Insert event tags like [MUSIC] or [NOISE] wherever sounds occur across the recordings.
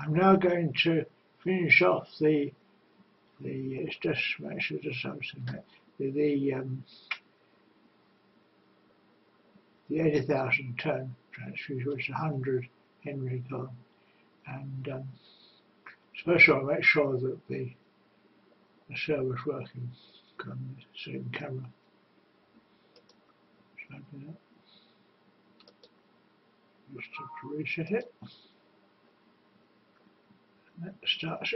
I'm now going to finish off the the it's just sure just something the, the um, the 80,000 ton transfusor, which is a 100 Henry Con. And um, first of all, make sure that the, the server's working on the same camera. Just to reset it.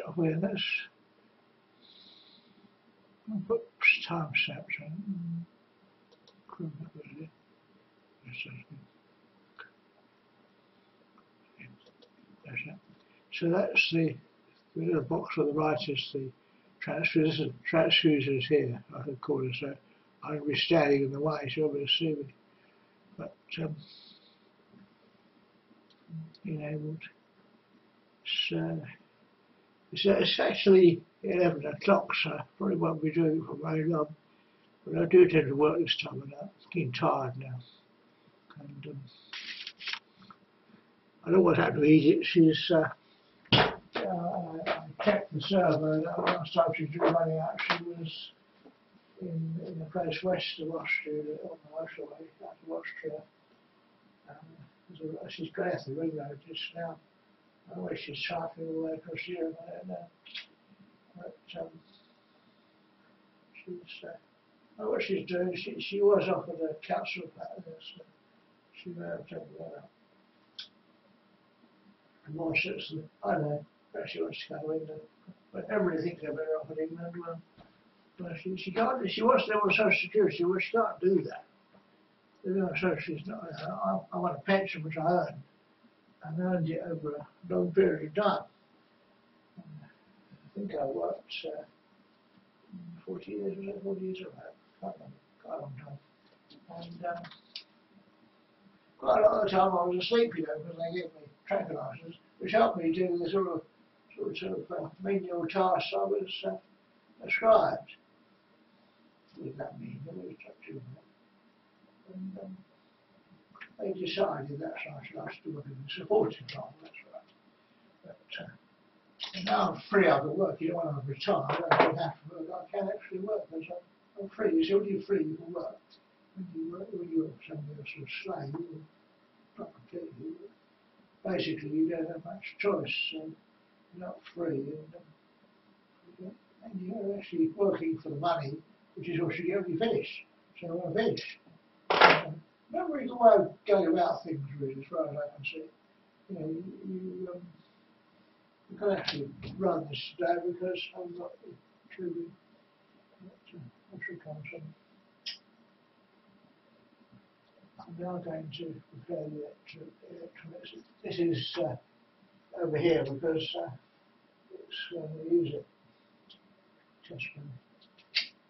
Off with this. I'll time stamps on. Cool, that was it. So that's the, the little box on the right is the transfusor, transfusors here, I could call it so. To be standing in the way, so you'll see me. But um, enabled. So it's, it's actually 11 o'clock, so I probably won't be doing it for very long. But I do tend to work this time of night. I'm getting tired now. And um, I don't want to have to eat it. She's, uh, uh, I checked the server last time she was running out. She was in, in the place west of Austria, on the motorway out of Austria. Um, she's going off the ring just now. I know she's cycling all the way across Europe, I know. But um, she's, uh, what she's doing, she, she was offered a council pattern, so she may have that up. And more citizen, I know, perhaps she wants to go in, but everybody thinks they're better off in England. Well, but she, she can't, she wants to live Social Security, well, she can't do that. You know, so she's not, I, I want a pension which I earn, it over a long period of time. I think I worked uh, 40 years, was it 40 years or quite long, quite a long time. And um, quite a lot of the time I was asleep, you know, because they gave me tranquilizers, which helped me do the sort of, sort of uh, menial tasks I was uh, ascribed. Did that mean? What was that to And um, they decided that's I should work in the supporting role, that's right. But, now I'm free, I can work. You know, when I'm I don't have to work. I can actually work I'm, free. You see, when free, you can work. When you work, when you're somebody slave, basically you don't have much choice. You're not free. And, um, and you're actually working for the money, which is what you get when finish. So I finish. Really the way of going about things, really, as far as I can see. You know, you, you um, I can actually run this today because I'm not truly uh, I should come some. I'm now going to prepare the electronics. This is uh, over here because uh, it's when we use it. Just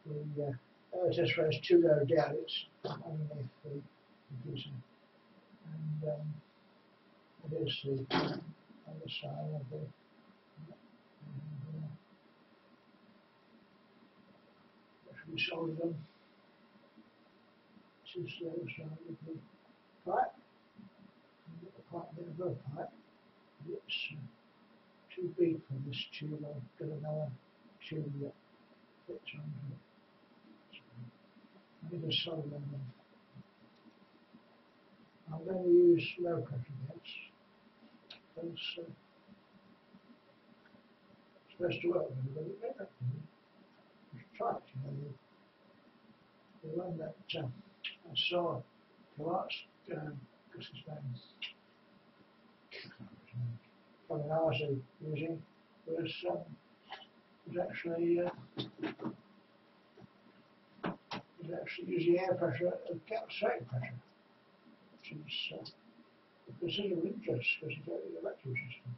when uh, OSS runs too low down, it's underneath the computer. And um, is the other side of the we showed them two slabs around with the pipe. And the pipe. It's uh, too big for this tube. I've got another tube that fits onto it. I'm going to use low pressure gas. Uh, it's best to work with a little bit better. Try it, you know the one that um, I saw last, um, what's his name? RC using was, um, was actually uh, was actually using air pressure at atmospheric pressure, is uh, of considerable interest because get the electrical system.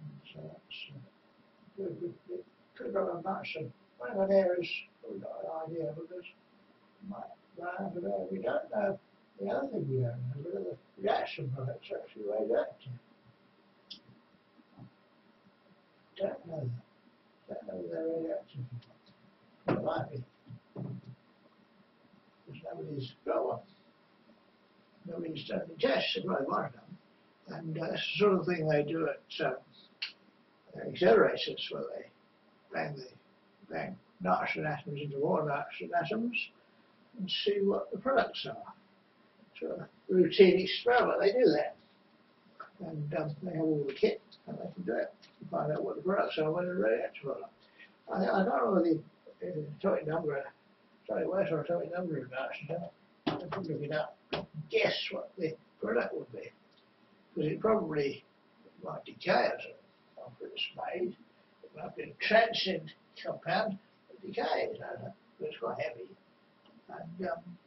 And so that's uh, good, good, it could have gone much. And one of the areas we've got an idea because might run out of. We don't know the other thing we don't know whether the reaction products actually radioactive. Don't know that. Don't know whether they're radioactive. It might be. Because nobody's got one. Nobody's done the tests, might have done. And uh, that's the sort of thing they do at um, accelerators where they bang the bang nitrogen atoms into more nitrogen atoms and see what the products are. So a routine experiment, they do that. And um, they have all the kit and they can do it and find out what the products are when they're or not. I, I don't know the uh, atomic number, atomic weight or atomic number of nitrogen. I could look it up, guess what the product would be. Because it probably might decay as after it's made. It might be a transient compound that decays, but it's quite heavy. And um,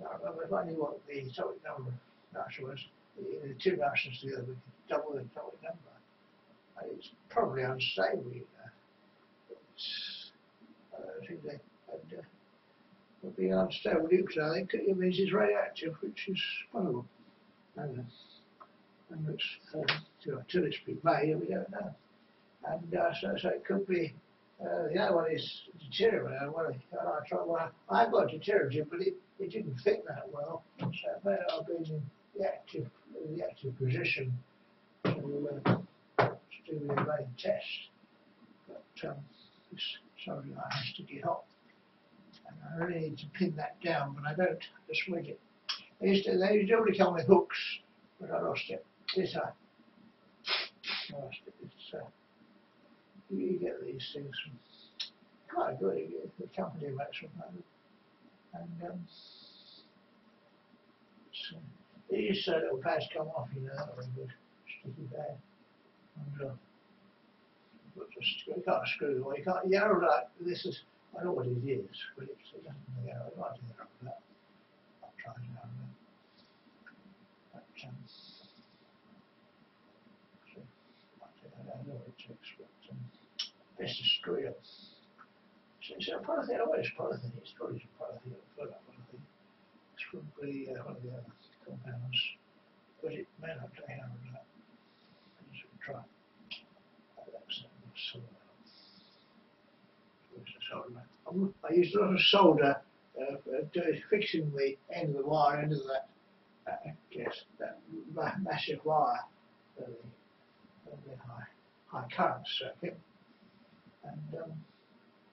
I remember what the atomic number nitrogen was, the, two nitrogens together we could double the atomic number. And it's probably unstable, you know. It's, uh, I think would be unstable nuclear, I think it means it's radioactive, which is possible. And, uh, and it's, uh, until it's been made, we don't know. And uh, so, so it could be, uh, the other one is deuterium. And well, I tried one, I got deuterium, but it, it didn't fit that well. So it may not have been in the active, the active position to, uh, to do the main test. But um, something I have to get on. I really need to pin that down, but I don't. Just wing it. They used to, they used to come with hooks, but I lost it. This I, lost it. It's, uh, you, get these things from quite good. The company makes them, and um, so, these uh, little pads come off, you know, that very good, sticky bad. And, uh, but just you can't screw them. You can't. Know, like this is. I know what it is, but it's, it doesn't you know, I might do that with that. I'll try it out. But, um, so, I know it takes, but um, best to screw it. So, so polythene, know it's polythene, it's probably some polythene, of polythene. It's uh, one of the other compounds, but it may not take out of that. Just try. Oh, that's uh, solder. Um, I used a lot of solder uh, to fixing the end of the wire into that, uh, yes, that ma massive wire for the, for the high, high current circuit. And um,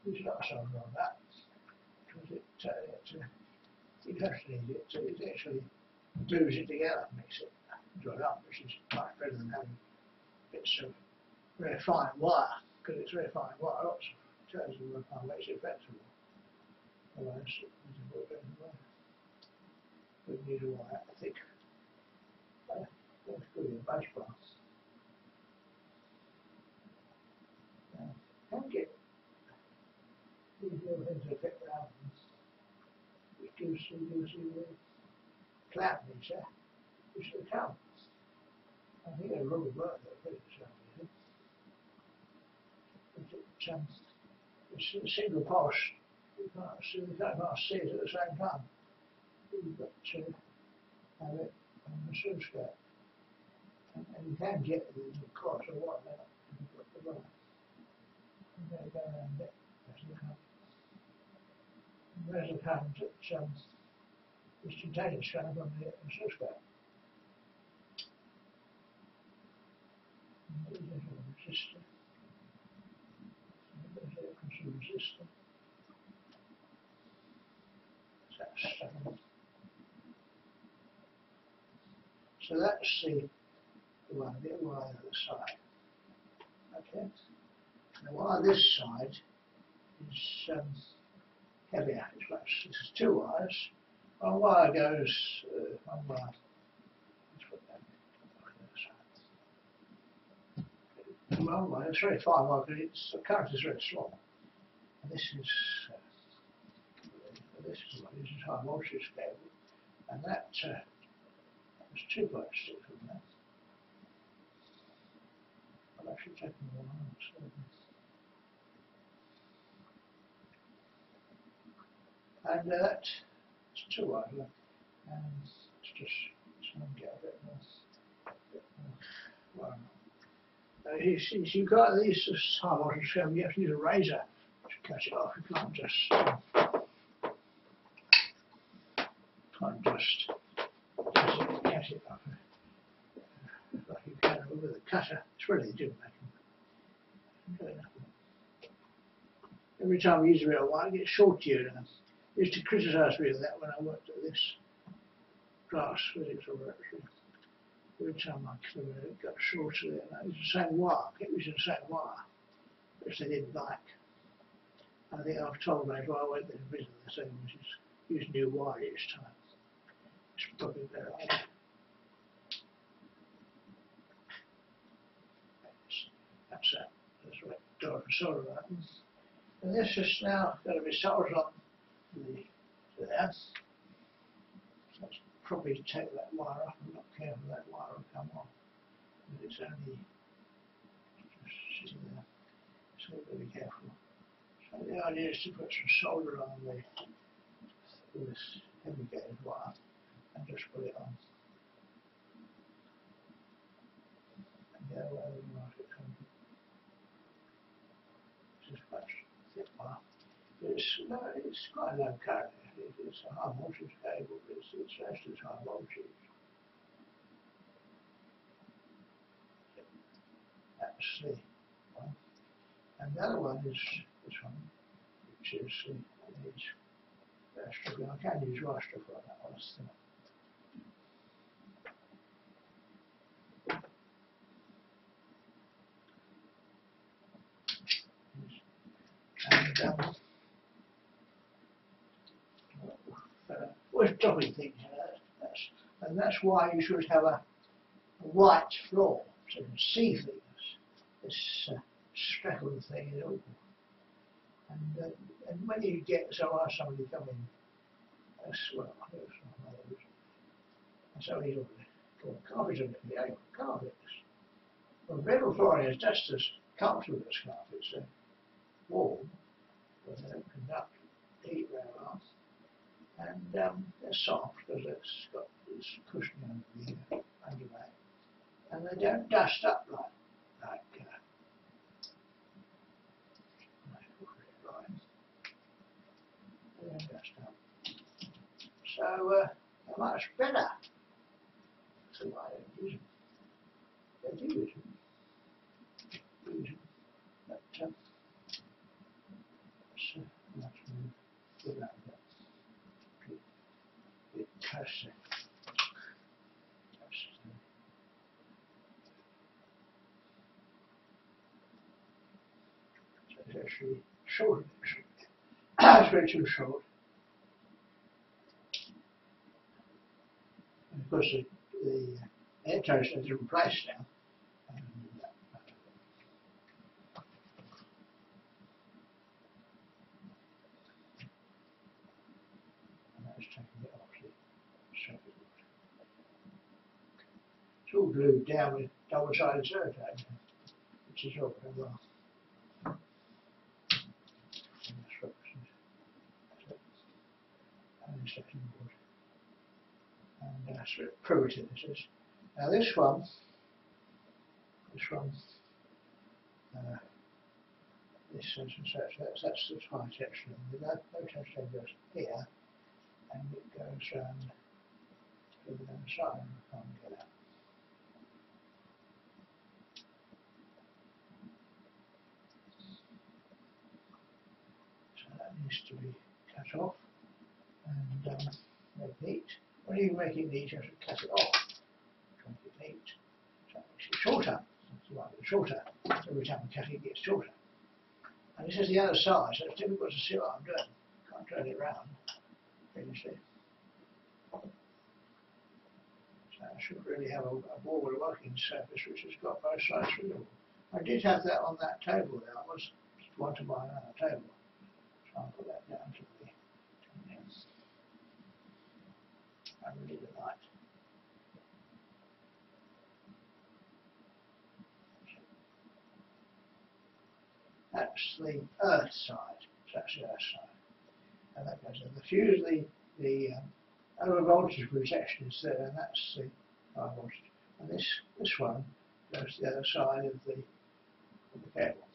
used a lot of solder on that because it, uh, it, uh, you actually it, it actually glues it together, makes it join up, which is much better than having bits of very fine wire, because it's very fine wire, lots of turns of the work a I think. Uh, good in. Uh, and get things that fit around. See the cloud nature, which they come. I think they're really worth it, I think so. But it, um, it's a single pass. You can't see, you can't see it at the same time. Got to have it on the. And, and you can get the, the cross or whatever. You've got go around it. There's a current that um, instantaneous current on the little resistor. And there's a resistor. So that's, the the one, the one on the other side. Okay. Now one on this side is um, heavier. It's much, this is two wires. One wire goes, uh, one wire. Let's put that on the side. One wire, it's very fine but its the current is very small. And this is, uh, this is this is high voltage cable. And that, uh, there's two parts to it from that. I'll actually take them all. So. And uh, that it's two wire here. And it's just I can get a bit more. More well, uh, you you've got these high voltage cable, you have to use a razor it off. You can't just uh, can't just cut it off like you can with a cutter. It's really do make. Every time I use a real wire, I get short-eared. I used to criticise me for that when I worked at this glass physics laboratory. Every time I cleared it, it got shorter. And it was the same wire, kept using the same wire, which they didn't like. I think I was told later I went there to visit the same, which is use new wire each time. It's probably. That's that. That's what and solar light. And this is now going to be soldered on the there. So let's probably take that wire off. I'm not careful that wire will come off. But it's only just sitting there. So we've got to be careful. So the idea is to put some solder on the this gauge wire and just put it on. And the other way we want it this is quite thick wire. It's no, it's quite low. It, it's a high voltage cable, but it's, it's actually high voltage. That's the one. And the other one is which is the is raster. I can use raster for that one. So. And um, we're and that's why you should have a, white floor so you can see things. This uh, speckled thing is. And, uh, and when you get so ask somebody come in, that's well, that's one of those. And so he's called carpets and the angle carpets. Well, metal flooring is just as comfortable as carpets. They're warm, but they don't conduct heat very well. And um, they're soft because it's got this cushion under the. And they don't dust up like uh, So uh, they're much better. So why don't use them? They do use them. Use them. But um, so much more at that. Bit, closer. Actually short. [COUGHS] It's way too short. And of course, the, the toast is in place now. Uh, all glued down with double-sided sellotape, which is all very well. And second sort of primitive this is. Now this one, this one, uh, this is so that's, that's the high tension. The low goes here, and it goes round to the other side. I. So that needs to be cut off and um, made neat. When you it neat, you have to cut it off to make. So it makes it shorter. It's slightly shorter. So every time you cut it, it gets shorter. And this is the other side, so it's difficult to see what I'm doing. Can't turn it round. You see? So I should really have a, a ball working surface which has got both sides readable. I did have that on that table there. I was one to my other table. So I'll put that down to the to the end. I really would like. That's the earth side. That's the earth side. And that goes in. The fuse, the, the um, lower voltage protection is there, and that's the high voltage. And this, this one goes to the other side of the, of the cable.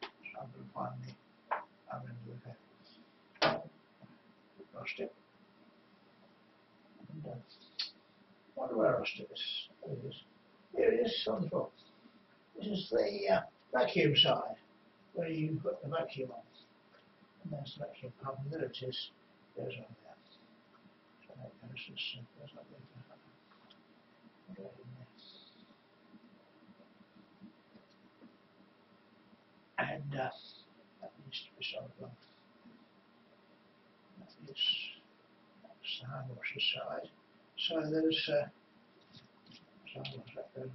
So I'm going to find the other end of the cable. Lost it. And, uh, wonder where else it is. There it is. Here it is on the floor. This is the uh, vacuum side, where you put the vacuum on. And there's the vacuum pump, and there it is, goes on there. So that goes, this. And uh, that needs to be soldered on. That is, that's the hand washer side. So there's, uh, on?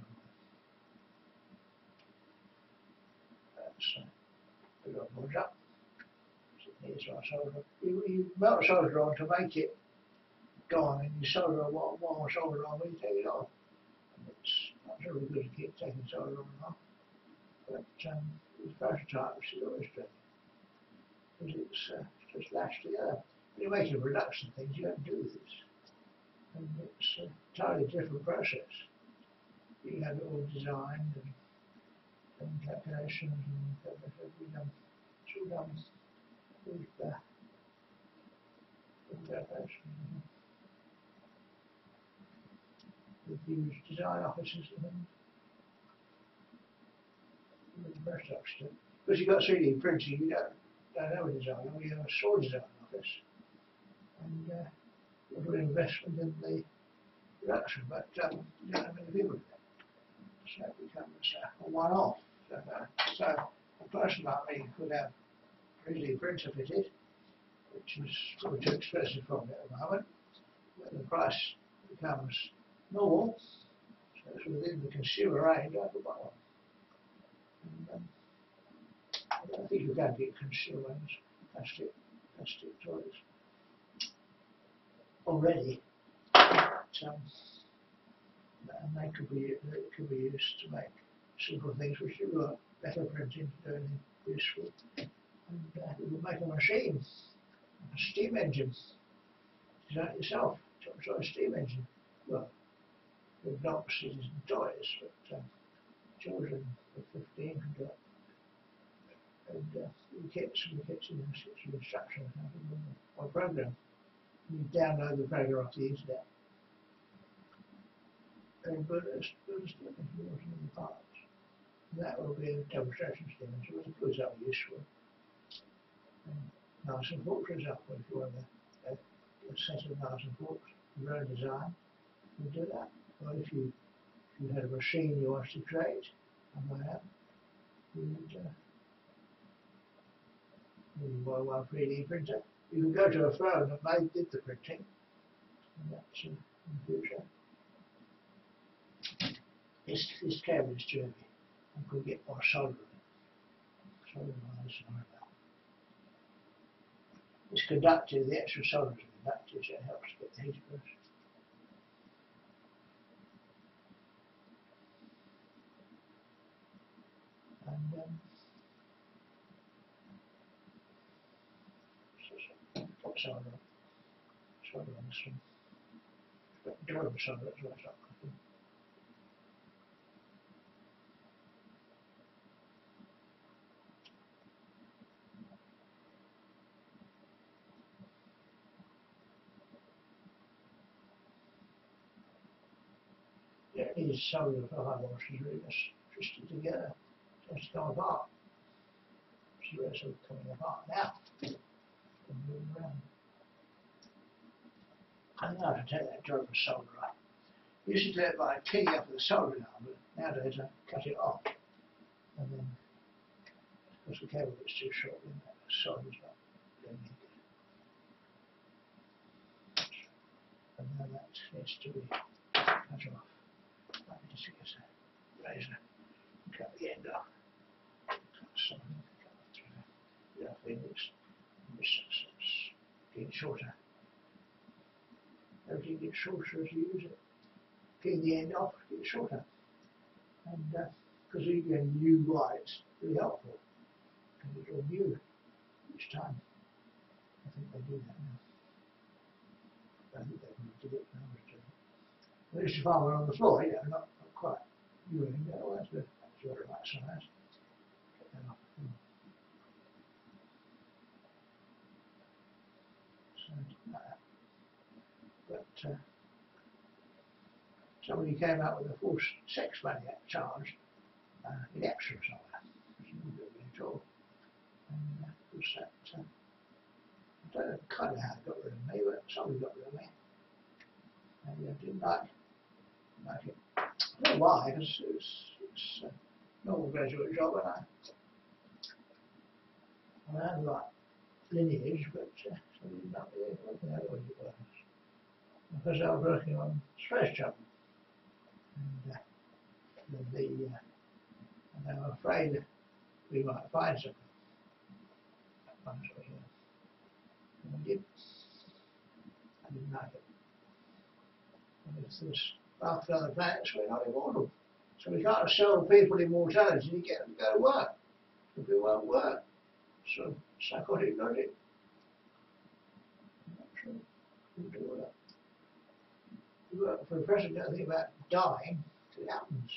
That's, uh, got one up. Here's our solder. You, you melt solder on to make it and you solder one, one solder on you take it off. And it's not very good to keep taking solder on and off. But um, it's versatile, it's always good. Because it's uh, just lashed together. When you're making reduction things, you don't do this. And it's a entirely different process. You have it all designed and, and calculations and everything done. It's all with uh, with calculations. With huge design offices and the best stuff. Because you've got 3D printing, you don't, don't have a design, we have a store design office. And uh, what an investment in the production, but um, you don't have many people. So it becomes uh, a one-off. So, uh, so a person like me could have 3D printer fitted, which is probably too expensive for me at the moment. When the price becomes normal, so it's within the consumer range, I could buy one. And, um, I think you can get consumer plastic, plastic toys already. Um, and they could be they could be used to make simple things which you were better printing anything useful. And uh, you would make a machine, a steam engine. Design it yourself. Try a steam engine. Well, with cities and toys, but um, children of 15 can do it. And uh, the kits and the kits and the kits of instructions on a program. You download the program off the internet and put a, a yours in parts. That will be a demonstration stem, so it goes out useful. And nice and forks example, if you want a, a, a set of nice and forks, your own design, you do that. Or if you if you had a machine you wanted to create, and I have, you would uh, buy one 3D printer. You can go to a firm that made did the printing, and that's in future. This, this too heavy. I could get more solder in it. Solder on this about. It's conductive, the extra solder is conductive, so it helps get the heat across. And um, so, so, put solder on. Solder on this one. Got durable solder as well, so I can Yeah, it is solder for high voltage really just twisted together. So it's come apart. See where I know how to take that durable solder off. Used to do it by keying up with a soldering but nowadays I cut it off. And then, because the cable is too short, then the solder's in. And now that needs to be cut off. Let me just get a razor and cut the end off. Cut some, cut through the fingers. And this is it's getting shorter. Everything shorter as you use it. Getting the end off shorter. And because you get new wire, it's really helpful. Because it's all new each time. I think they do that now. I think they I was doing it. But it's I were on the floor, you know, not, not quite viewing that. Oh, that's good. That's very size. Get that off. Hmm. So, uh, but uh, some of somebody came out with a false sex maniac charge uh, in Epsom somewhere. Which didn't do at all. And uh, was that, uh, I don't know kind of how it got rid of me, but somebody got rid of me. And I didn't like, like it. I don't know why, because it was, it was a normal graduate job and I, I had like lineage, but uh, so I didn't what the hell it was. Because I was working on space travel. And the, and were afraid we might find something. Sort of, uh, and I did. I didn't like it. And it's this after other planets we're not immortal. So we can't sell people immortality to get them to go to work. If it won't work. So psychotic logic. I'm not sure. We'll do all that. You for the present don't think about dying it happens.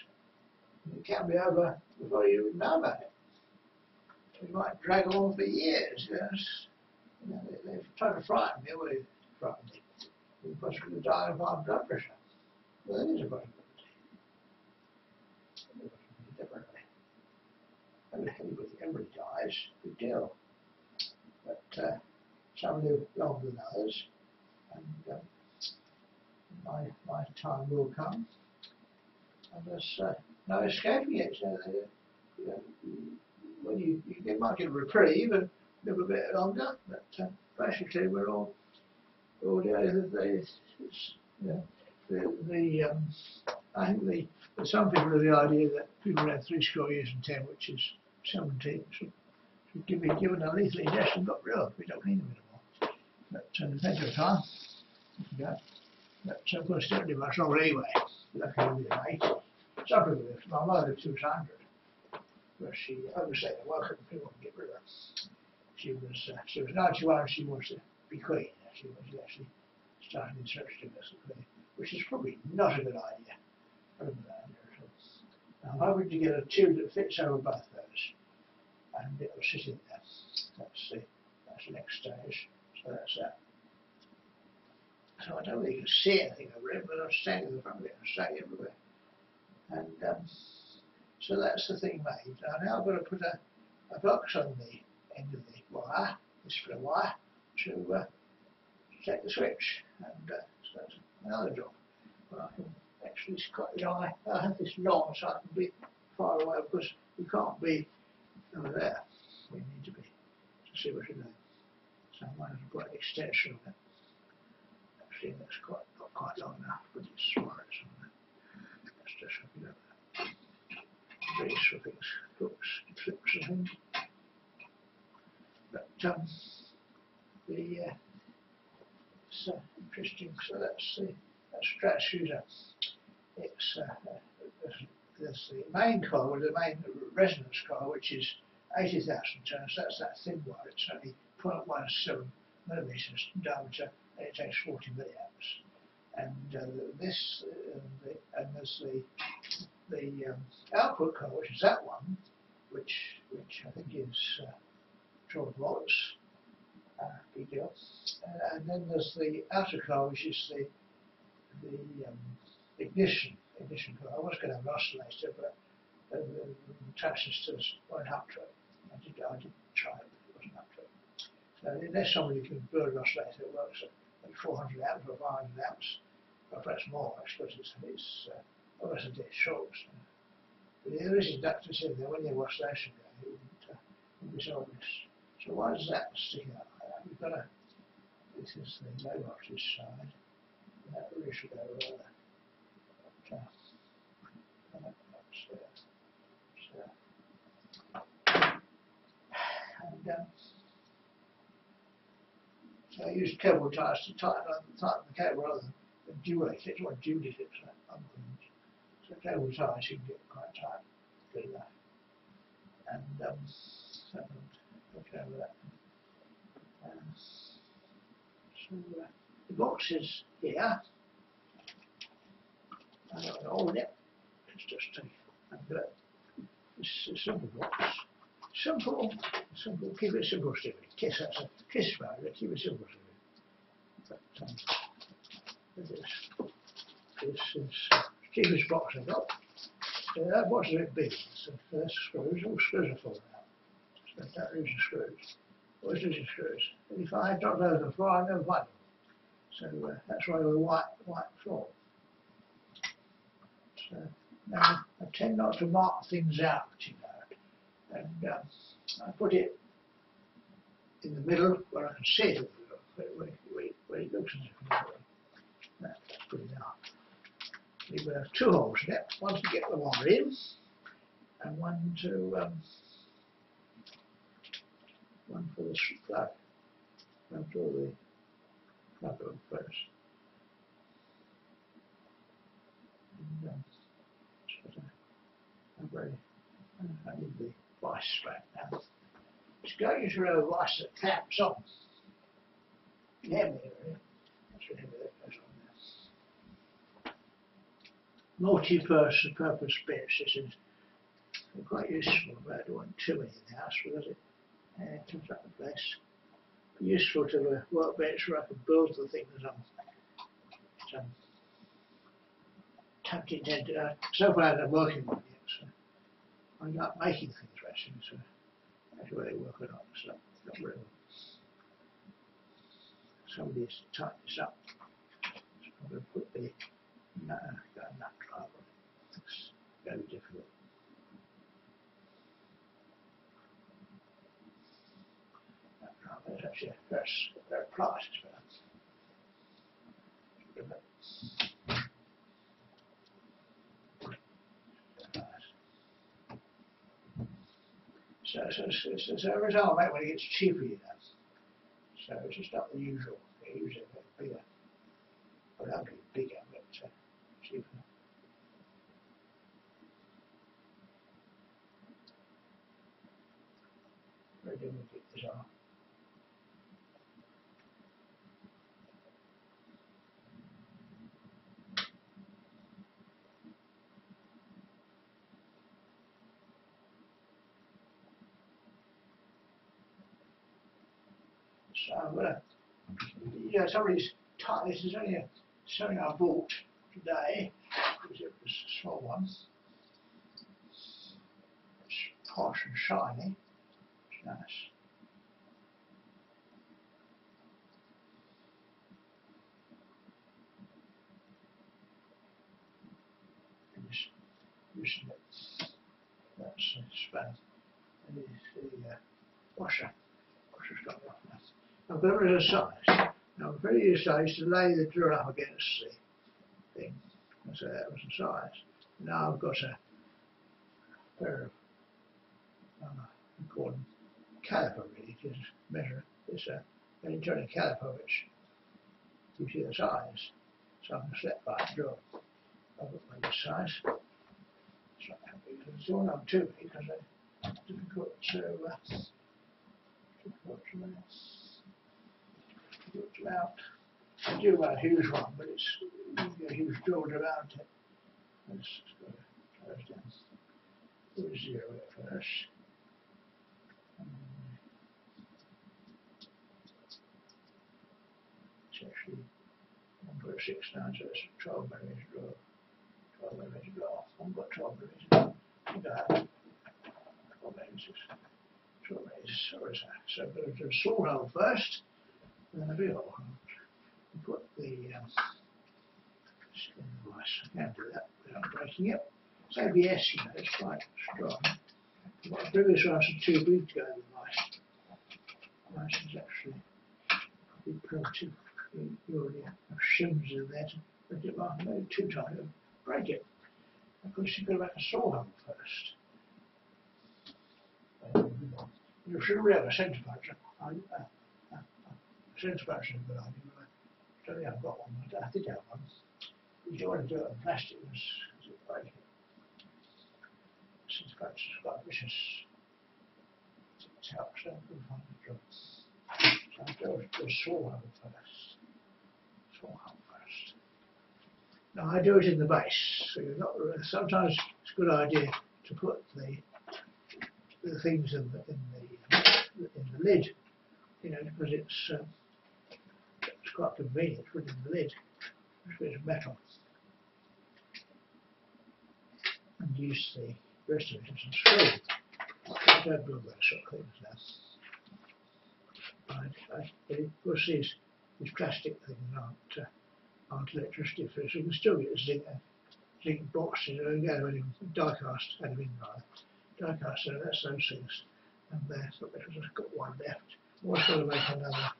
It can be over before you even know about it. You might drag on for years, yes. You know, they, they've tried to frighten me, well, frighten me. You're possibly die of high blood pressure. Well, that is a possibility. Differently. Everybody, everybody dies, big deal. But uh, some live longer than others, and uh, my my time will come. And there's uh, no escaping it. So, uh, you when you, you get, might get a reprieve and live a bit longer, but uh, basically we're all all you know, the, the um, I think the, some people have the idea that people have three score years and ten, which is 17, should, should give, be given a lethal injection got of. We don't need them anymore. But uh, depends on time. Yeah. Of course, don't live much longer anyway. Luckily, we live 80. Some people live, my mother lived 200. But she overstayed her welcome, people can get rid of her. She was, uh, she was 91, she was to be queen. She was actually starting in search to a queen which is probably not a good idea. Not a good idea. Now, I'm hoping to get a tube that fits over both those, and it will sit in there. That's the that's the next stage. So that's that. So I don't really see anything over it, but I'm staying in front of it, I'm staying everywhere. And um, so that's the thing made. Now, now I've got to put a, a box on the end of the wire, display wire, to uh, take the switch. And uh, so that's another job. But I can actually cut the eye. I have this long so I can be far away because we can't be over there. We need to be to see what you're. So I might have to put an extension on it. Actually that's quite not quite long enough, but it's on just a at that. These sort of things, hooks, clips and things. But um the uh, interesting. So that's the that's. It's there's, the main coil, the main resonance coil, which is 80,000 turns. That's that thin wire. It's only 0.17 millimeters diameter, and it takes 40 milliamps. And uh, this, uh, the, and there's the the um, output coil, which is that one, which which I think is uh, 12 volts uh, big deal. Uh, and then there's the outer car, which is the the um, ignition ignition car. I was going to have an oscillator, but the, the, transistors weren't up to it. I did I did try it, but it wasn't up to it. So unless somebody can build an oscillator that works like 400 amps or 500 amps, or perhaps more, suppose it's, it's uh, a short. So. But there is inductors in there when you watch oscillation going, it wouldn't, uh, be so obvious. So why does that stick out? we've got a, this is the low voltage side, that really should go uh, uh, upstairs. So, [SIGHS] and um, I used cable ties to tighten, tighten the cable rather than duate it, or duty it, so, so cable ties you can get quite tight, good enough. And um, so, okay with that. Um, so uh, the box is here. I don't hold it. It's just a, a it's a simple box. Simple, simple, keep it simple, Stephen. Kiss, that's a kiss mode, keep it simple, Stephen. But, um, this, this is cheapest box I got. So that box a bit big, so that's screws, all screws are falling out. So that is the screws. Where's the screws? If I had dropped those before, I'd never find them. So uh, that's why we're white, white floor. So now I tend not to mark things out, you know, and um, I put it in the middle where I can see it, where, where, where, it looks as if That's good enough. We will have two holes in it, one to get the wire in, and one to um, one for the plug. One through the plug on first. And, um, so I'm very, I need the vice strap now. It's going through a vice that that goes on. Multi-purpose purpose bits. This is quite useful, but I don't want too many in the house because it uh, comes up the place. Useful to the workbench where I can build the things I'm, I'm tempted to uh, so far I'm working on it, so I'm not making things actually, so that's where they work it on, so not really. Somebody's tighten this up. So I'm going to put the got a nut drive on it. It's very difficult. Nut drive, that's actually a first, well. So, so, so, so, so every time I make one, it gets cheaper, you know. So it's just not the usual. They use it a bit bigger. Well, not really bigger, but uh, cheaper. Very delicate these are. So I'm gonna, yeah, some of these this is only a, something I bought today, because it was a small one. It's posh and shiny, it's nice. Just loosen it. That's the span. And it's the uh, washer. Washer's got off now. I've got rid of the size. Now, I'm to, I used to lay the drill up against the thing. And so that was the size. Now I've got a pair of, uh, I caliper really, to measure this uh, electronic caliper which gives you the size. So I can select by drill. I've got my size. It's not that big, it's all up too big because to, uh, difficult to uh, looked about. I do want a huge one, but it's you get a huge drill around it. Let's go down. Put a zero at first. It's actually one point six nine, so it's twelve millimeters draw. Twelve millimeters draw. I've got twelve millimeters. I think I have twelve millimeters. Twelve millimeters. Sorry. So I'm going to do a hole first. Big hole. And Put the um, skin device. I can't do that without breaking it. It's ABS, you know, it's quite strong. What I do is too big to go in the mice. Mice is actually probably primitive. You, you already have shims in there to break it off. Maybe too tight to break it. Of course, you've got to make a saw hole first. Um, you should really have a centre puncher. Since a but I don't think I've got one, I think I have one. You want to do it in plastic, it's, it's break it. Since it's quite vicious. Find. So I do do a saw first. Saw first. Now I do it in the base, so you're not, sometimes it's a good idea to put the, the things in the, in the, in the lid, you know, because it's, um, it's quite convenient putting the lid, which is metal. And use the rest of it as a screw. I don't build those sort of things now. But of course these, these plastic things aren't, uh, aren't electricity free, so can still get zinc, uh, zinc boxes, you know, aluminium, die cast aluminium rather. Die cast, so that's those things. And there, so just got one left. Also to make another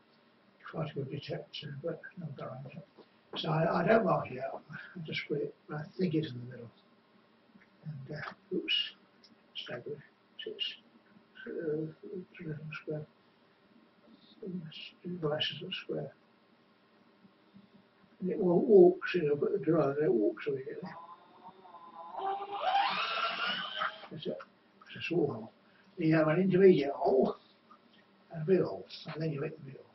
good detector, but no guarantee. So I, I don't mark it out, I just put it, I think it's in the middle. And, uh, oops, staggered, six, uh, three little square. Devices of square. And it won't walk, you know, but the driver, it walks immediately. It's a, it's a small hole. You have an intermediate hole, and a big hole, and then you make the middle.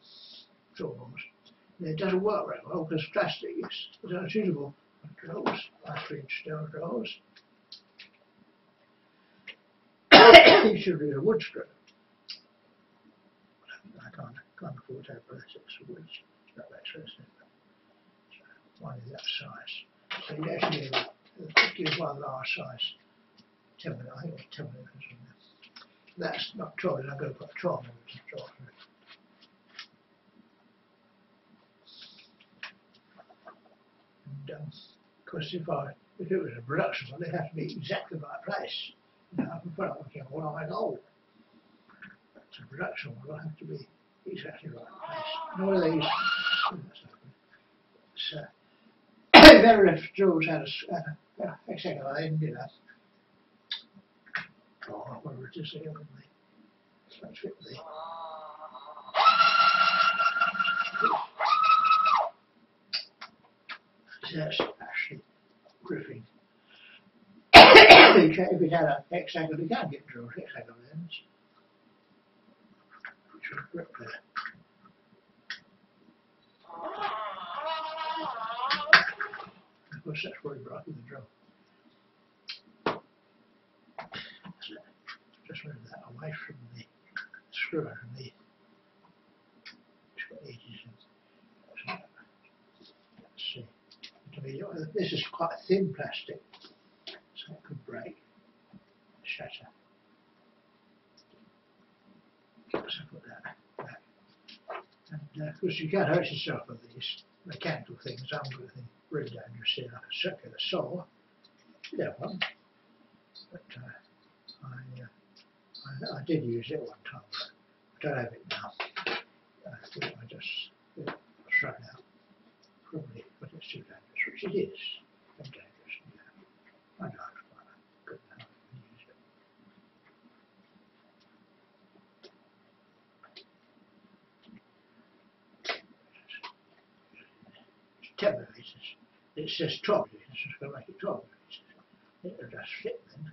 And it doesn't work very well because plastic is, is unsuitable for drills, inch steel drills. [COUGHS] you should use a wood screw. I can't, can't afford to have plastics or woods. It's not that expensive. So one of that size. So you actually give one large size. 10 I think it's 10 millimeters. That's not 12, I'm going to put 12 millimeters. 12 millimeters. And, um, of course, if I, if it was a production one, they'd have to be exactly right place. You know, I can put up okay, one on my gold. But a production one will have to be exactly right place. Nor are these, better if Jules had a, had a, a hexagonal end, you know. Or whatever it is, they have in the, fit the, So that's actually gripping. if it had a hexagon, you can't get drilled hexagon ends. Which will grip there. Of course, that's where he brought in the drill. Just move that away from the screw underneath. It's got edges in. So, Let's see. To uh, This is quite thin plastic, so it could break, shatter. So put that back. And uh, of course, you can't hurt yourself with these mechanical things. I'm with the really dangerous here, like a circular saw. You don't but uh, I, uh, I, I did use it one time. But I don't have it now. I think I just uh, throw it out probably, but it's too dangerous, it is. Dangerous. Yeah. I know it's quite good now. I can use it. It's. It says twelve millimeters. It's going to make it twelve millimeters. It'll just fit then.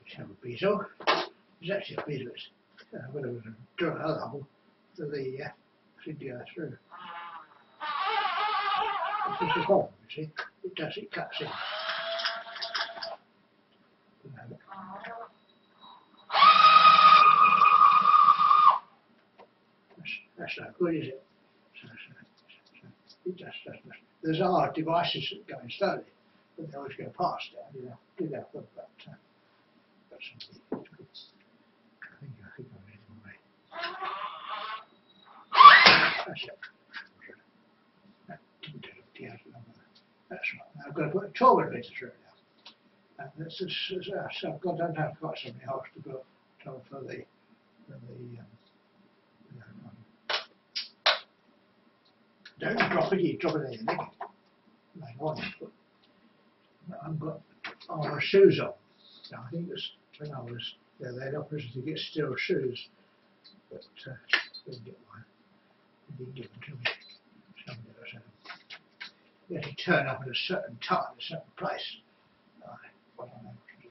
Let's have a bezel. It's actually a bezel. It's uh, whether it was a drill hole for the uh, go through. This is problem, you see. It does, it cuts in. That's, that's not good, is it? So, so, so, it just doesn't. There's devices that go in slowly, but they always go past that. You know, something. I think I think I'm the way. That's it. That didn't take up the other number. That's right. Now I've got to put a 12 millimeter through now. And this is, is uh, so I've got, don't have quite so many holes to put 12 for the, for the, um, um, don't drop it, you drop it in your neck. Like on, I've got our shoes on. Now, I think it's when I was there, they'd offered to get steel shoes, but uh, didn't get one. Didn't give them to me. Somebody else had them. You have to turn up at a certain time, a certain place. I, know what to do.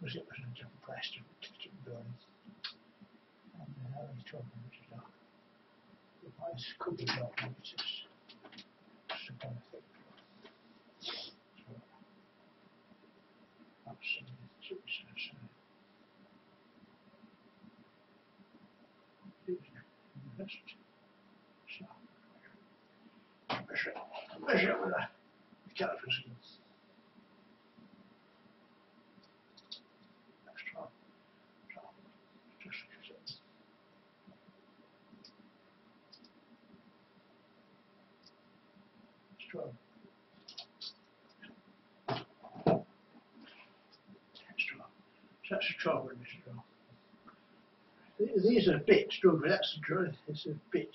Was it was a different place to, to burn. And uh, 12. The place could be dark minutes. pleasure and a calipers. That's a trial, These are a bit strawberry. That's a, it's a bit.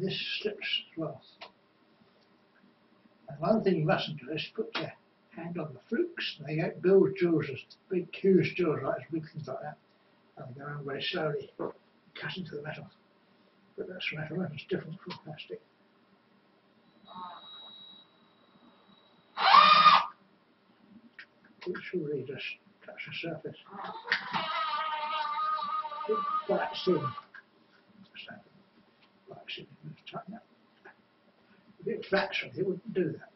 This slips as well. And one thing you mustn't do is put your hand on the flukes. They don't build jaws big, huge jaws like this, big things like that. And they go around very slowly, cut into the metal. But that's metal, and it's different from plastic. It should really just touch the surface. Big sin. Sin, just tighten. If it flat it wouldn't do that.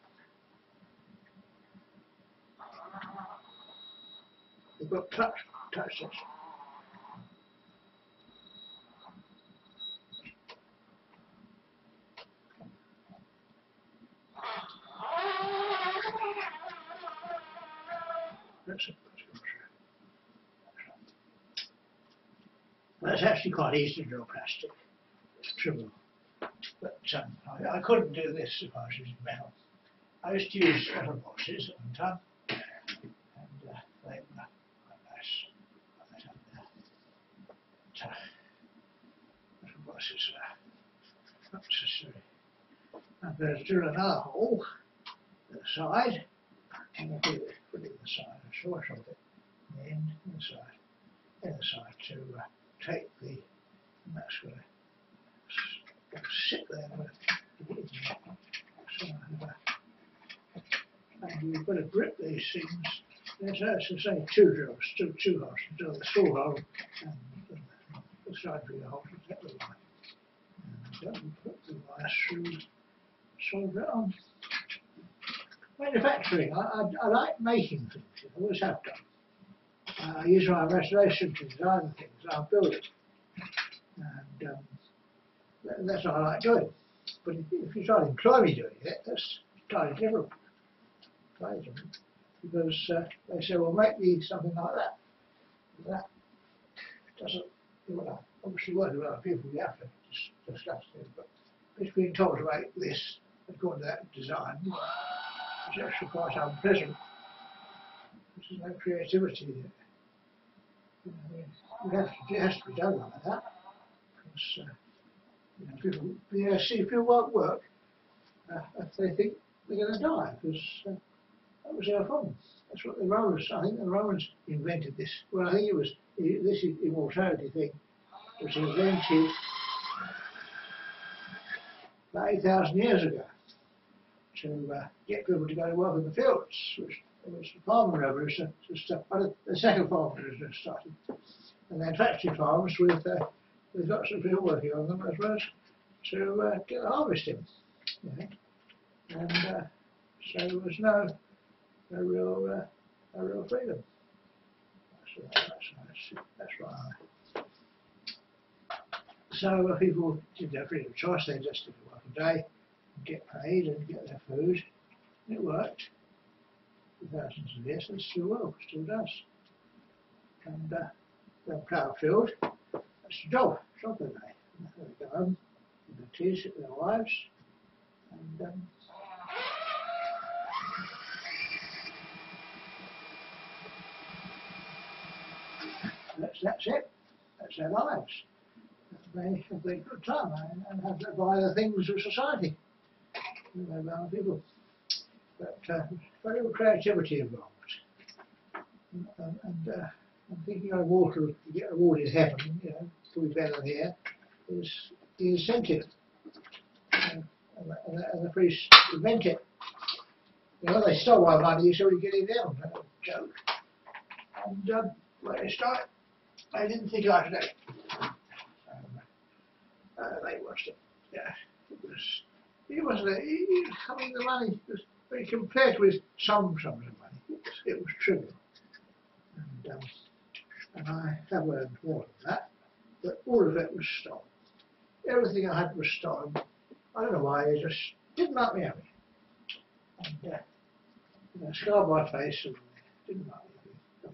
You've got touch, touch this. That's actually quite easy to draw plastic. It's trivial. But um, I, I couldn't do this if I was using metal. I used to use metal boxes at one time, and uh, they were quite nice. But, uh, metal boxes are not necessary. And there's drill another hole at the side, and I do put it in the side, a short of it, in the side, in the side to uh, take the, and that's where it sit there and you've got to grip these things. There's, as I say, two drills, two, two holes, drill the saw hole and the, side drill hole to get the line. And then put the wire through, solder it on. Manufacturing, I, I, I like making things, I always have done. Uh, I use my imagination to design things, I'll build it. And um, that's what I like doing. But if, you try to employ me doing it, that's entirely different. Because uh, they say, well, make me something like that. And that doesn't, well, obviously working with other people, you have to dis- discuss it. But it's being told about this according to that design, it's actually quite unpleasant. There's no creativity it. You know, it has to, it has to be done like that. Because, uh, know, people, you see, people won't work uh, if they think they're going to die, because uh, that was their problem. That's what the Romans, I think the Romans invented this. Well, I think it was, this immortality thing was invented about 8,000 years ago to uh, get people to go to work in the fields, which was the farming revolution, uh, the second farming revolution started. And then factory farms with, uh, with lots of people working on them as well as to uh, get the harvest in. You. And uh, so there was no, no real, uh, no real freedom. That's, that's, that's. So uh, people didn't have freedom of choice, they just did work a day, and get paid and get their food. It worked for thousands of years, and still will, still does. And uh, the plough field, the the day. And They go home, with their wives, and um, that's, that's it. That's their lives. They have a good time and, and have to buy the things of society. Other people. But uh, very little creativity involved. And, and uh, I'm thinking of water, to get awarded heaven, you know, to be better here, is the incentive. Uh, and, the, and, the, and the priests invent it. You know, they stole my money, so we get it down. That was a joke. And um, when they started, I didn't think I do it. Um, uh, they watched it. Yeah, it was. It wasn't. A, it, I mean, the money was compared with some sums of money. It was, it was trivial. And um, and I have earned more than that, but all of it was stolen. Everything I had was stolen. I don't know why. They just didn't like me having it. And uh, you know, scarred my face and didn't like me. So,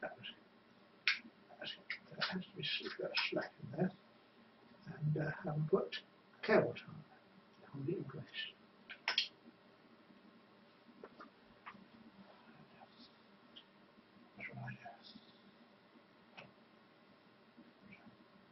that was that has to be got slack in there. and, uh, and put cable tie, hold it in place. That's right. You hit, normally use a small cable tie for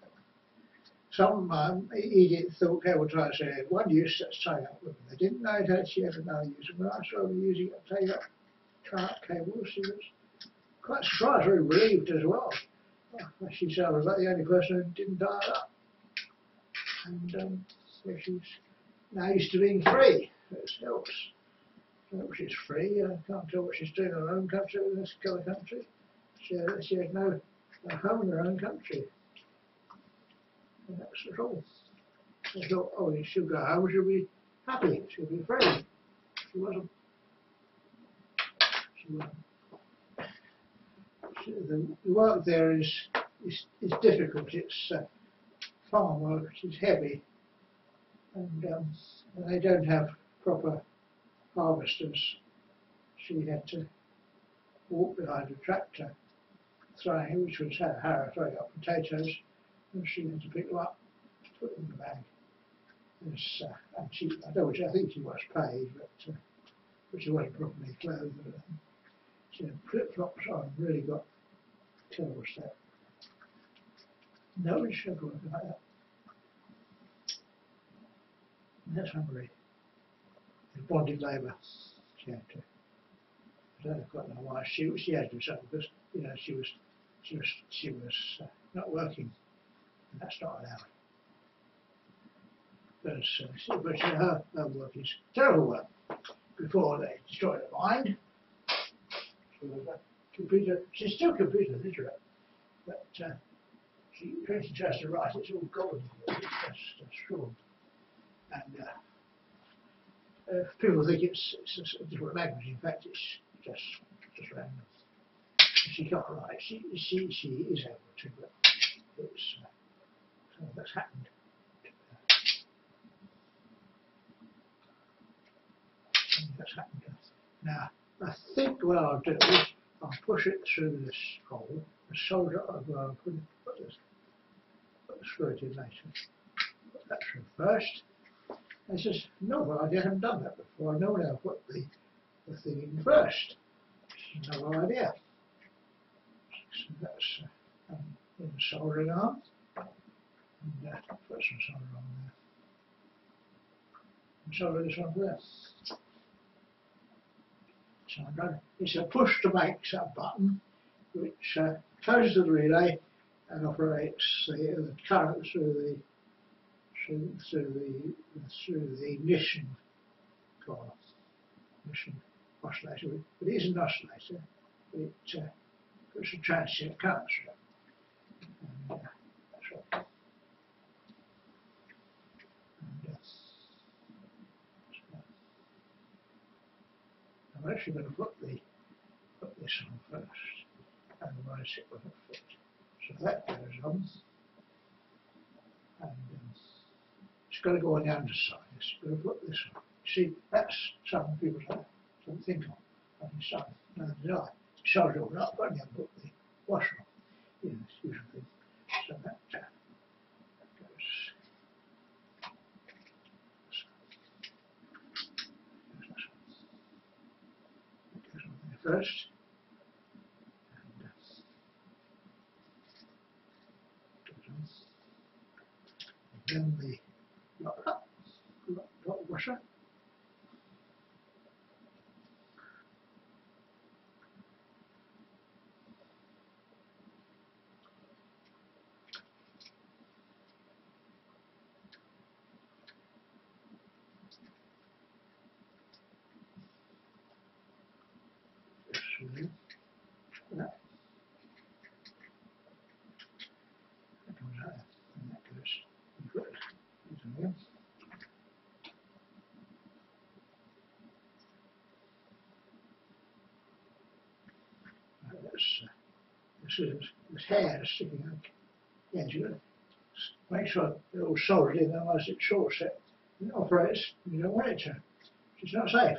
Some um, idiots thought cable ties had one use, that's tying up women. They didn't know it actually had another use. When I saw them using it to tie up, tie up cables, she was quite surprised, very relieved as well. Uh, She said I was about the only person who didn't it up. And um, so she's now used to being free. It helps. Well, she's free. I can't tell what she's doing in her own country in this other country. She, she has no, no home in her own country. And that's the all. I thought, oh, she'll go home, she'll be happy, she'll be free. She wasn't. She wasn't. The, the work there is, is, is difficult. It's uh, farm work, it's heavy, and, um, and they don't have proper harvesters. She had to walk behind a tractor throwing, which was her harrow throwing up potatoes, had to pick them up, put them in the bag. Yes, uh, she, I don't know, I think she was paid, but, uh, but she wasn't properly clothed. or anything. She had flip flops on, really got terrible. Nobody should work like that. And that's hungry bonded labour. She had to. I don't quite know why she she had to do something because you know she was she was she was uh, not working, that's not allowed. But, uh, but her, her work is terrible work. Before they destroyed her mind, she was a computer. She's still computer literate, but uh, she, when she tries to write, it's all golden. That's, that's true. And uh, uh, people think it's, it's a different language. In fact, it's just just random. She can't write. She she she is able to, but it's uh, that's happened. That's happened. Now, I think what I'll do is I'll push it through this hole and solder it put, it, put this put the screw in later. Put that through first. I says, no, well, I haven't done that before. I know now put the, the thing in first. No idea. So that's um, in soldering on. And uh, put some solder on there. And solder this one there. So I'm going, it's a push to make sub button which uh, closes the relay and operates the, the current through the through, through the through the ignition coil, ignition oscillator. But it is an oscillator. It uh, puts a transient current through. And, uh, that's right. And, uh, so I'm actually going to put the put this on first, otherwise it won't fit. So that goes on. And, um, it's got to go on the underside. It's got to put this on. See, that's something people don't, don't think of on the side. No, do I. It all up, but put the washer on. It's usually so that, uh, that goes. That goes on there first. Uh, goes on. And then the washer. That. That comes out, and that goes good. You gotta make sure they're all soldered in, otherwise it short set. And it operates, you don't want it to. It's not safe.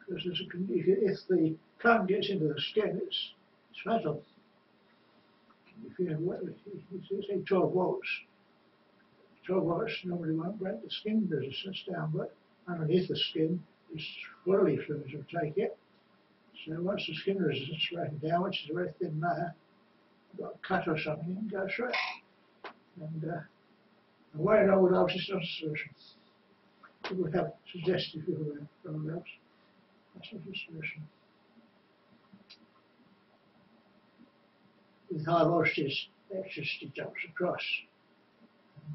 Because a, if, the current gets into the skin, it's, it's fatal. If you have, say 12 volts. 12 volts normally won't break the skin resistance down, but underneath the skin, it's swirly fluid will take it. So once the skin resistance is broken down, which is a very thin layer, got a cut or something, you can go through it. And uh, and wearing old elves is a solution. People have suggested people wear old elves. That's not a solution. With high voltages, electricity jumps across.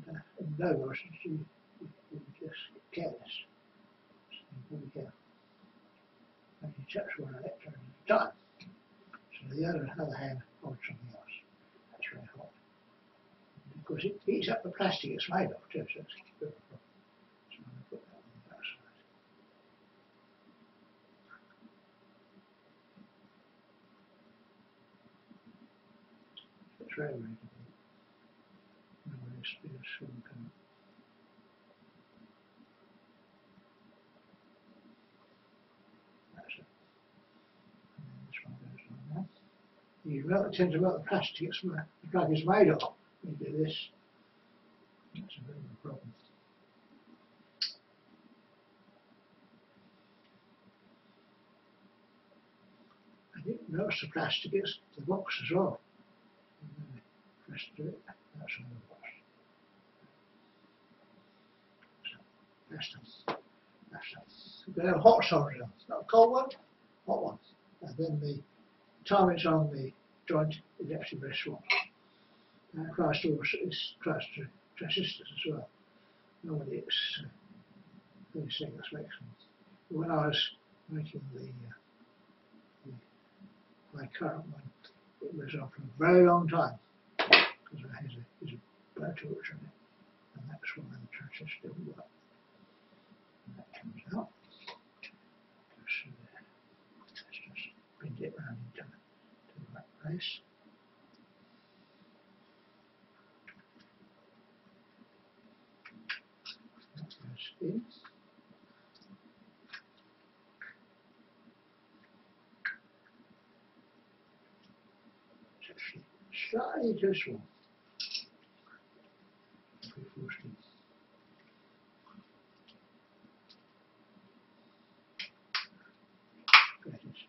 And, uh, and low voltages, you, you, you just get careless. So you. And you touch one electron at a time. So the other, other hand holds something else. That's very hot. Because it heats up the plastic it's made of too, so it's problem. So I'm going to put that on the outside. It's very, very difficult. No, it's, it's silicone. That's it. And then this one goes on there. You melt, tend to melt the plastic it's ma- the plug is made of. You do this. That's a bit of a problem. I didn't notice the plastic is the box as. And press do it. That's another box. So, That's done. That's done. They have hot solder on. Not a cold one, hot one. And then the time it's on the joint is actually very. Uh, Christ also is Christ to transistors as well. Normally it's uh, 36 maximum. But when I was making the, uh, the my current one, it was on for a very long time because it has a, has a blowtorch on it, and that's why the transistor didn't work. And that comes out. Just, uh, let's just bend it round into to the right place. That is-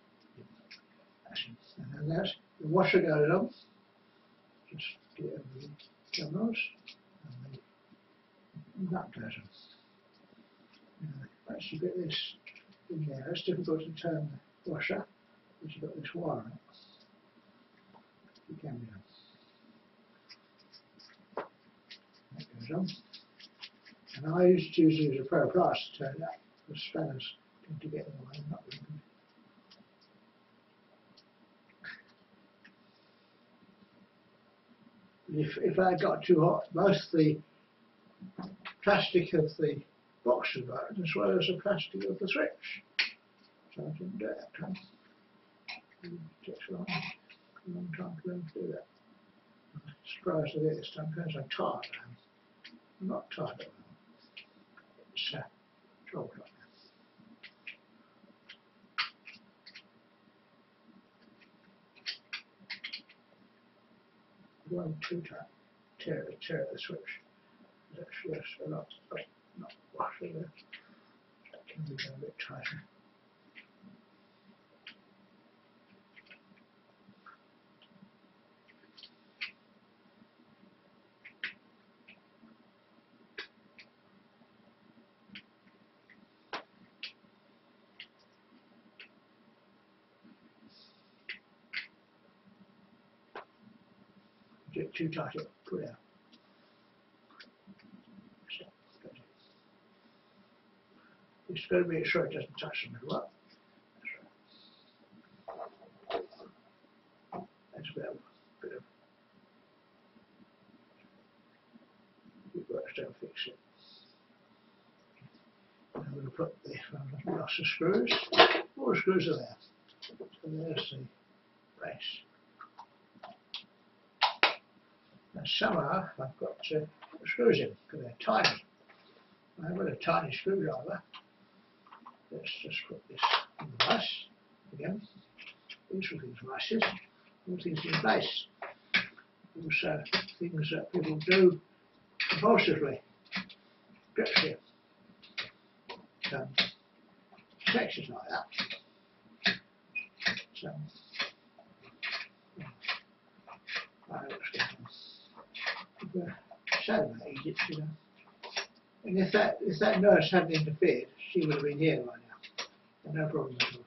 that's it. And then that's the washer goes on. Just get over the terminals and the nut goes on. Now, once you get this in there, it's difficult to turn the washer because you've got this wire on it. It can done. That goes on. And I used to use a pair of to turn that. The spanners tend to get in the way, not really good. If, if I got too hot, both the plastic of the box burn as well as the plastic of the switch. So I didn't do that time. It takes a long, a long time to learn to do that. I'm surprised I this time because I'm tired. I'm, not tired of it. It's uh, 12 o'clock. One, two times, tear, tear the switch. There's actually a lot, not washing it. That can be a bit tighter. Too tight, it'll pull out. So, that's it. It's got to make sure it doesn't touch the middle up. That's about a bit of. Works, don't fix it. I'm going to put the um, lots of screws. The screws are there. So there's the brace. And somehow I've got uh, screws in, because they're tiny. I've got a tiny screwdriver. Just put this in the vise again. These vices, all things in place. Also things that people do compulsively. Grips here. Um, sections like that. So, I was so easy, you know. And if that if that nurse hadn't interfered, she would have been here right No problem all.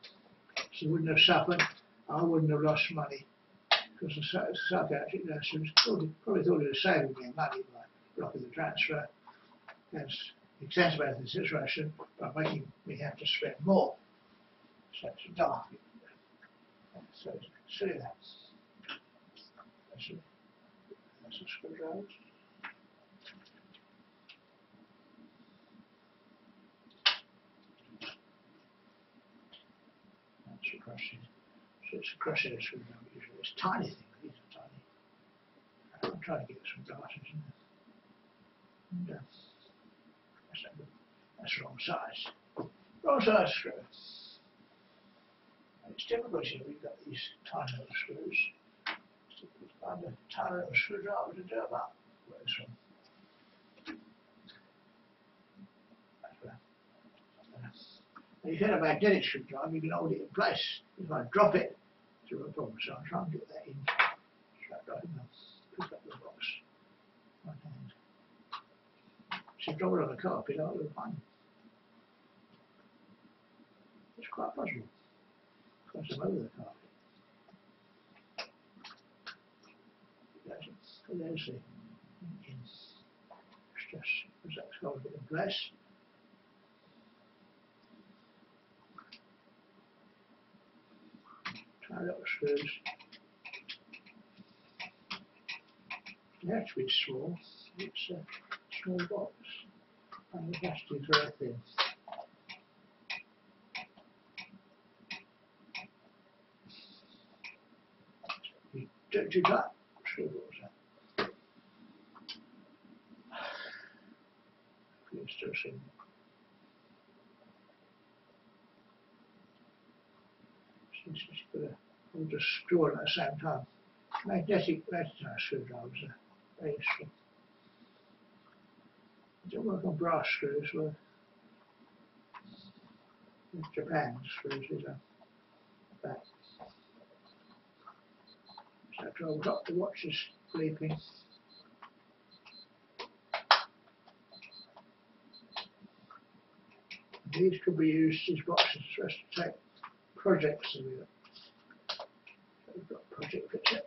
She wouldn't have suffered. I wouldn't have lost money because the psychiatric nurse was probably, probably thought he was saving me money by blocking the transfer. That's exacerbated the situation by making me have to spend more. So it's dark. So silly that. That's a, that's a screwdriver. Crushing. So it's a crushing screwdriver usually. It's tiny things, these are tiny. I'm trying to get some glasses in there. And, uh, that's, that's wrong size. Wrong size screw. And it's difficult here, we've got these tiny little screws. Find a tiny little screwdriver to do about from. That's where. uh, If you had a magnetic screwdriver, you can hold it in place. If I drop it, it's a problem. So I'll try and get that in. Straight right in. Pick up the box. Right hand. So drop it on the carpet, I will find it. It's quite possible. Cross them over the carpet. There's the in. It's just, that's got a bit of glass. Up the screws. To small. It's a small box. And the plastic is very thin. You don't you got screw balls out. You still see. To hold the screw on at the same time. Magnetic magnetic screwdrivers are. They don't work on brass screws, well, Japan screws these are back. So I've got the watch is bleeping. These could be used as boxes for us to take projects with. We've got project picture.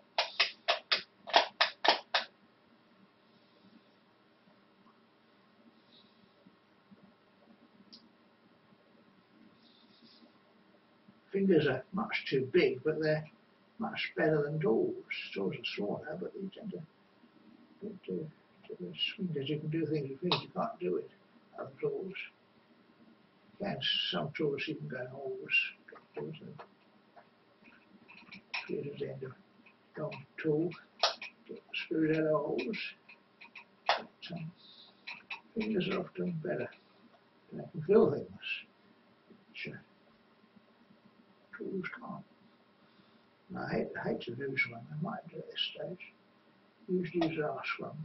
Fingers are much too big, but they're much better than tools. Tools are smaller, but they tend to, to, to the fingers. You can do things with fingers you can't do with other tools. And some tools you can go in holes, and the end of long tool, get screwed out holes. Um, fingers are often better. They can feel things. Which, uh, tools can't. And I hate, hate to lose one. I might do at this stage. Usually use the last one.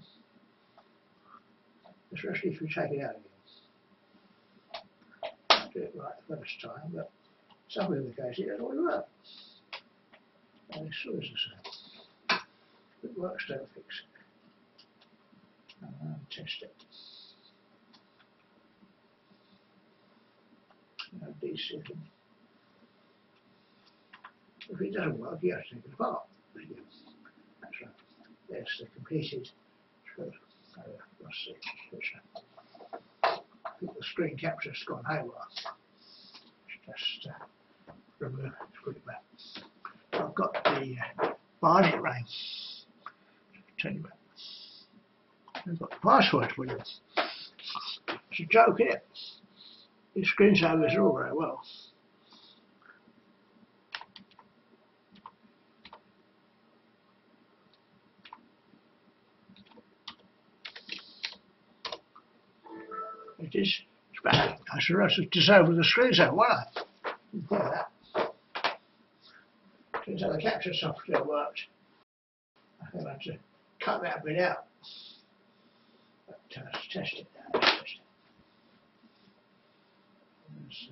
Especially if you take it out again. Do it right the first time, but the cases it doesn't always work. And it's always the same. If it works, don't fix it. And test it. DC it. If it doesn't work, you have to take it apart. That's right. There's the completed yeah, let's see. I the screen capture's gone haywire. Just uh, remember, remember. I've got the uh, barnet race. Tell you about. I've got the password for you. It's a joke, isn't it? These screensavers are all very well. It is. I should have disabled the screensaver, wouldn't I? Turns out the capture software worked. I think I have to cut that bit out. But uh, let's test it now. Let's see.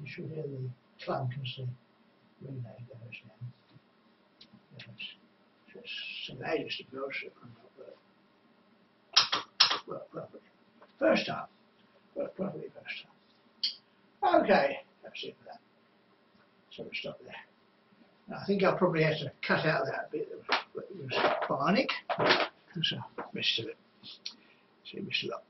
You should hear the clunk as the relay goes down. Yes. Some so it will not work. Properly. First time. Work properly first time. Okay, that's it for that. So we'll stop there. Now, I think I'll probably have to cut out that bit that was bionic. I missed it. See, missed a lot.